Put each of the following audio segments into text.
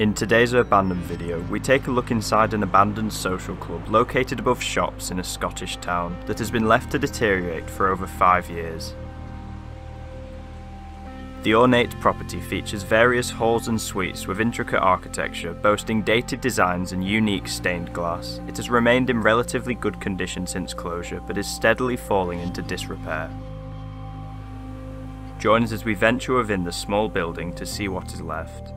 In today's Urbandoned video, we take a look inside an abandoned social club located above shops in a Scottish town that has been left to deteriorate for over five years. The ornate property features various halls and suites with intricate architecture boasting dated designs and unique stained glass. It has remained in relatively good condition since closure but is steadily falling into disrepair. Join us as we venture within the small building to see what is left.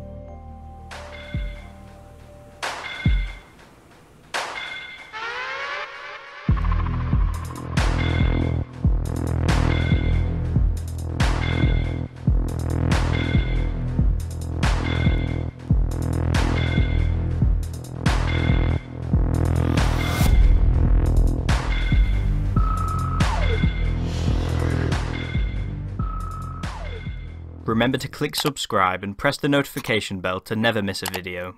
Remember to click subscribe and press the notification bell to never miss a video.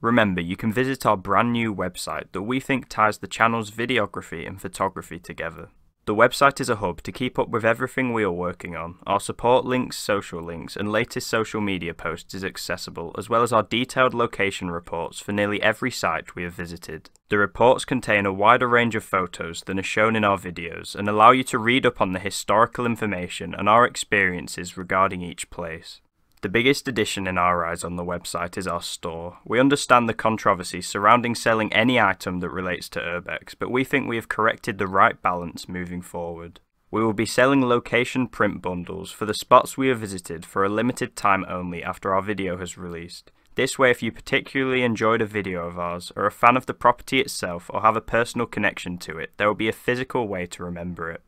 Remember, you can visit our brand new website that we think ties the channel's videography and photography together. The website is a hub to keep up with everything we are working on. Our support links, social links, and latest social media posts is accessible, as well as our detailed location reports for nearly every site we have visited. The reports contain a wider range of photos than are shown in our videos and allow you to read up on the historical information and our experiences regarding each place. The biggest addition in our eyes on the website is our store. We understand the controversy surrounding selling any item that relates to Urbex, but we think we have corrected the right balance moving forward. We will be selling location print bundles for the spots we have visited for a limited time only after our video has released. This way, if you particularly enjoyed a video of ours, are a fan of the property itself, or have a personal connection to it, there will be a physical way to remember it.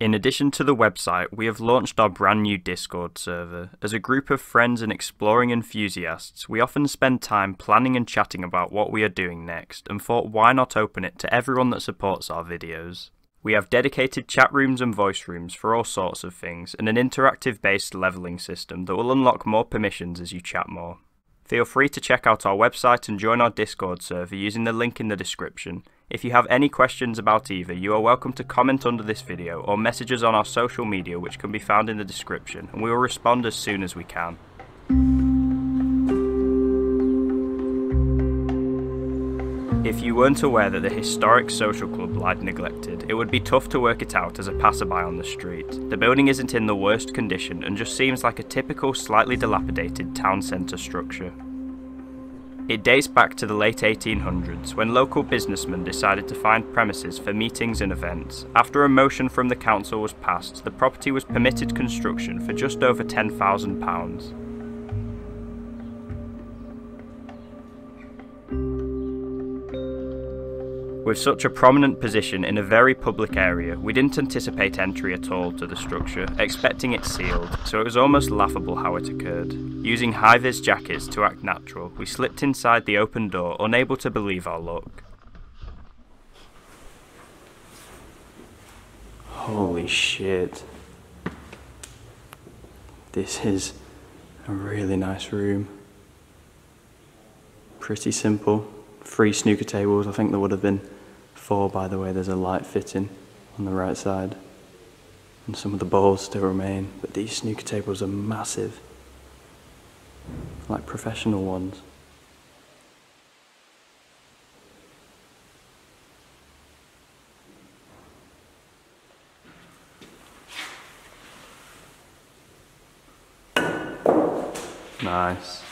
In addition to the website, we have launched our brand new Discord server. As a group of friends and exploring enthusiasts, we often spend time planning and chatting about what we are doing next, and thought why not open it to everyone that supports our videos. We have dedicated chat rooms and voice rooms for all sorts of things, and an interactive based levelling system that will unlock more permissions as you chat more. Feel free to check out our website and join our Discord server using the link in the description. If you have any questions about either, you are welcome to comment under this video or message us on our social media which can be found in the description and we will respond as soon as we can. If you weren't aware that the historic social club lied neglected, it would be tough to work it out as a passerby on the street. The building isn't in the worst condition and just seems like a typical slightly dilapidated town centre structure. It dates back to the late 1800s when local businessmen decided to find premises for meetings and events. After a motion from the council was passed, the property was permitted construction for just over £10,000. With such a prominent position in a very public area, we didn't anticipate entry at all to the structure, expecting it sealed, so it was almost laughable how it occurred. Using high-vis jackets to act natural, we slipped inside the open door, unable to believe our luck. Holy shit. This is a really nice room. Pretty simple. Three snooker tables, I think there would have been four, by the way, there's a light fitting on the right side. And some of the balls still remain, but these snooker tables are massive, like professional ones. Nice.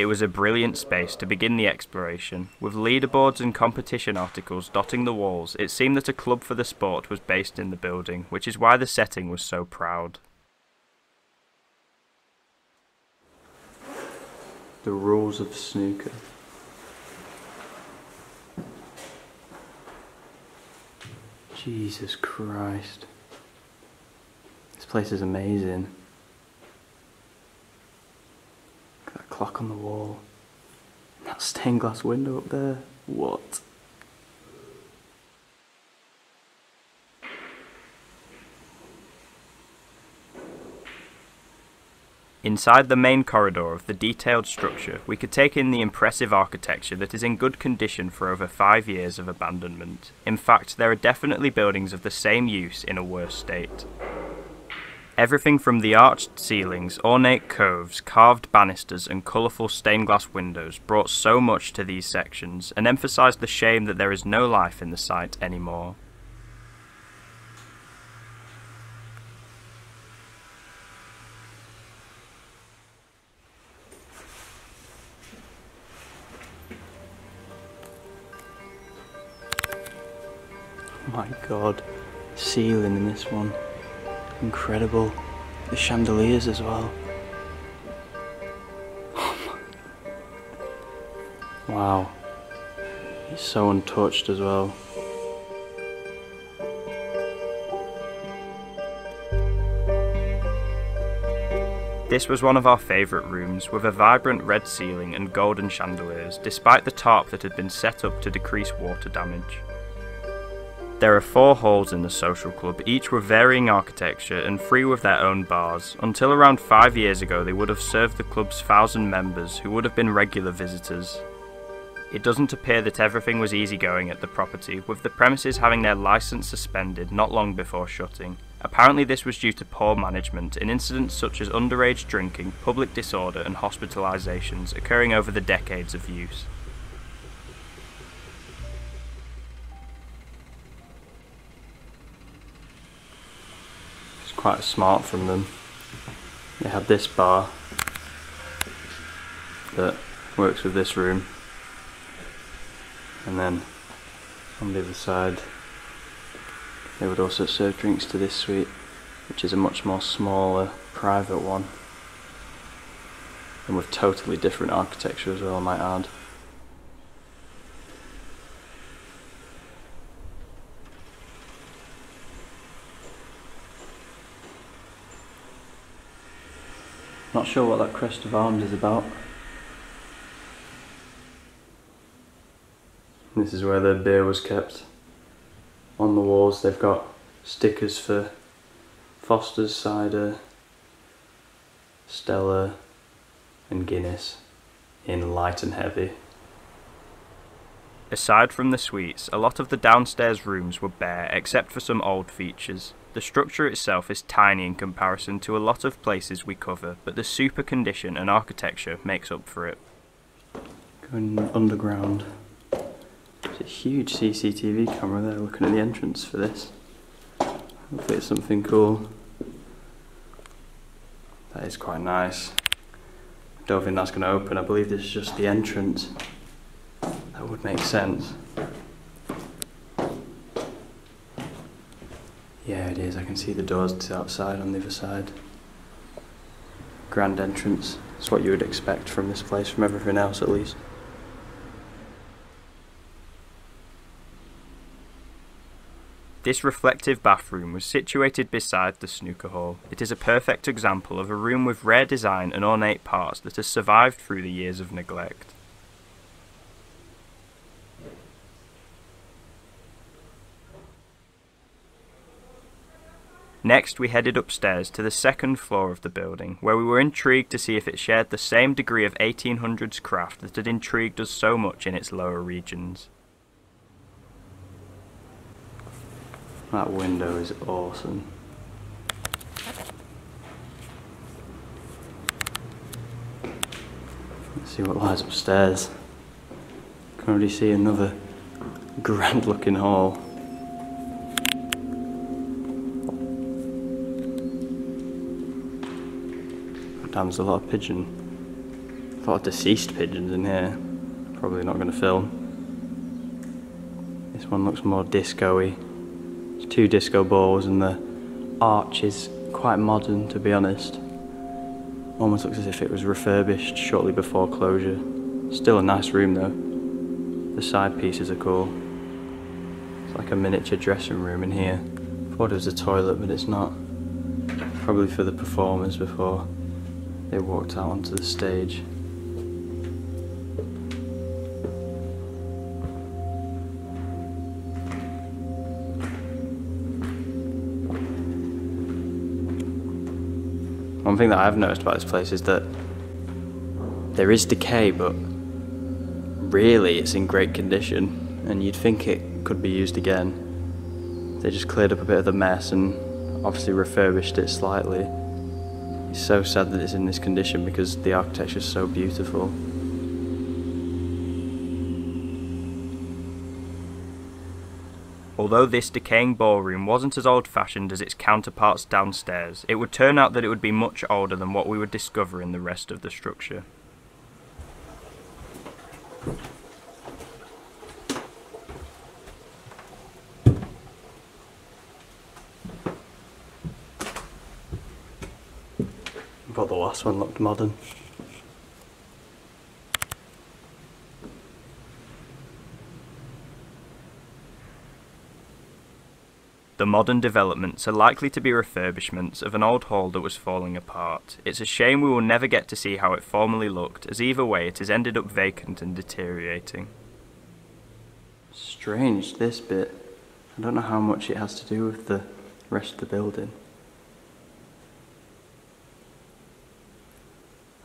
It was a brilliant space to begin the exploration. With leaderboards and competition articles dotting the walls, it seemed that a club for the sport was based in the building, which is why the setting was so proud. The rules of snooker. Jesus Christ. This place is amazing. Clock on the wall. That stained glass window up there. What? Inside the main corridor of the detailed structure, we could take in the impressive architecture that is in good condition for over five years of abandonment. In fact, there are definitely buildings of the same use in a worse state. Everything from the arched ceilings, ornate coves, carved banisters, and colourful stained glass windows brought so much to these sections and emphasised the shame that there is no life in the site anymore. my god, ceiling in this one. Incredible. The chandeliers as well. Oh wow. It's so untouched as well. This was one of our favourite rooms, with a vibrant red ceiling and golden chandeliers, despite the tarp that had been set up to decrease water damage. There are four halls in the social club, each with varying architecture and three with their own bars. Until around five years ago, they would have served the club's thousand members, who would have been regular visitors. It doesn't appear that everything was easygoing at the property, with the premises having their licence suspended not long before shutting. Apparently, this was due to poor management and incidents such as underage drinking, public disorder, and hospitalisations occurring over the decades of use. Quite smart from them. They have this bar that works with this room and then on the other side they would also serve drinks to this suite which is a much more smaller private one and with totally different architecture as well I might add. Not sure what that crest of arms is about. This is where the beer was kept. On the walls they've got stickers for Foster's cider, Stella and Guinness in light and heavy. Aside from the suites, a lot of the downstairs rooms were bare except for some old features. The structure itself is tiny in comparison to a lot of places we cover, but the super condition and architecture makes up for it. Going underground. There's a huge CCTV camera there looking at the entrance for this. Hopefully it's something cool. That is quite nice. I don't think that's going to open. I believe this is just the entrance. That would make sense. Yeah, it is. I can see the doors to outside on the other side. Grand entrance. It's what you would expect from this place, from everything else at least. This reflective bathroom was situated beside the snooker hall. It is a perfect example of a room with rare design and ornate parts that has survived through the years of neglect. Next, we headed upstairs to the second floor of the building, where we were intrigued to see if it shared the same degree of 1800s craft that had intrigued us so much in its lower regions. That window is awesome. Let's see what lies upstairs. Can already see another grand looking hall. There's a lot of pigeon. A lot of deceased pigeons in here. Probably not going to film. This one looks more disco-y. It's two disco balls and the arch is quite modern to be honest. Almost looks as if it was refurbished shortly before closure. Still a nice room though. The side pieces are cool. It's like a miniature dressing room in here. thought it was a toilet but it's not. Probably for the performers before they walked out onto the stage. One thing that I've noticed about this place is that there is decay, but really it's in great condition, and you'd think it could be used again. They just cleared up a bit of the mess and obviously refurbished it slightly. It's so sad that it's in this condition because the architecture is so beautiful. Although this decaying ballroom wasn't as old fashioned as its counterparts downstairs, it would turn out that it would be much older than what we would discover in the rest of the structure. But the last one looked modern. The modern developments are likely to be refurbishments of an old hall that was falling apart. It's a shame we will never get to see how it formerly looked, as either way it has ended up vacant and deteriorating. Strange, this bit. I don't know how much it has to do with the rest of the building.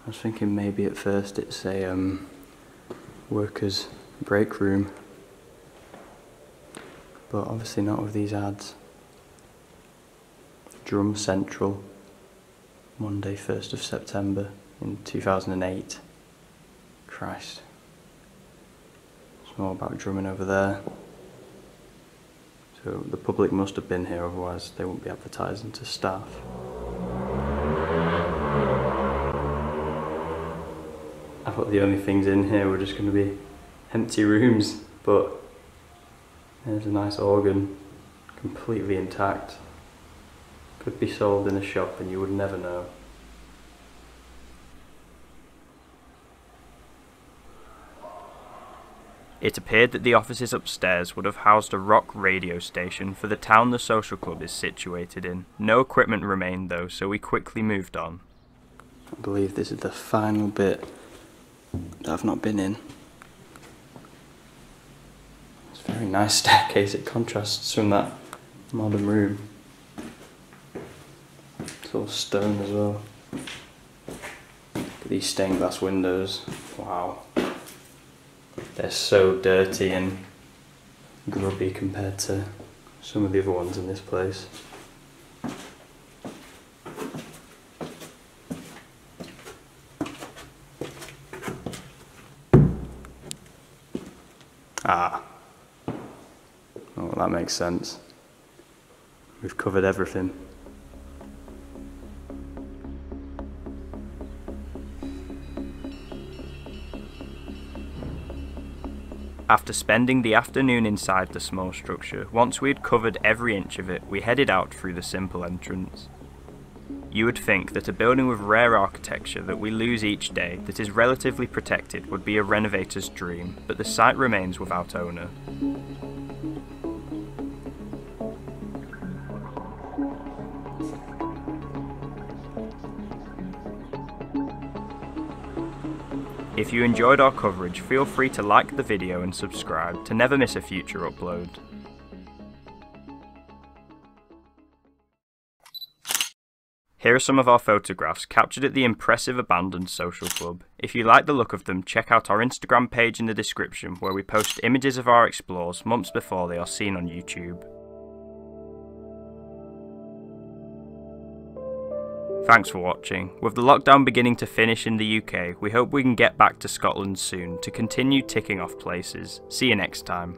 I was thinking maybe at first it's a um, workers' break room, but obviously not with these ads. Drum Central, Monday, 1st of September in 2008. Christ. It's more about drumming over there. So the public must have been here, otherwise they wouldn't be advertising to staff. Thought the only things in here were just going to be empty rooms, but there's a nice organ, completely intact. Could be sold in a shop and you would never know. It appeared that the offices upstairs would have housed a rock radio station for the town the social club is situated in. No equipment remained though, so we quickly moved on. I believe this is the final bit that I've not been in. It's a very nice staircase, it contrasts from that modern room. It's all stone as well. These stained glass windows. Wow. They're so dirty and grubby compared to some of the other ones in this place. That makes sense. We've covered everything. After spending the afternoon inside the small structure, once we had covered every inch of it, we headed out through the simple entrance. You would think that a building with rare architecture that we lose each day that is relatively protected would be a renovator's dream, but the site remains without owner. If you enjoyed our coverage, feel free to like the video and subscribe to never miss a future upload. Here are some of our photographs captured at the impressive abandoned social club. If you like the look of them, check out our Instagram page in the description where we post images of our explores months before they are seen on YouTube. Thanks for watching. With the lockdown beginning to finish in the UK, we hope we can get back to Scotland soon to continue ticking off places. See you next time.